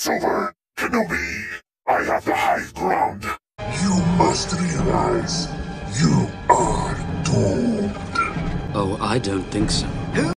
It's over. Kenobi, I have the high ground. You must realize you are doomed. Oh, I don't think so.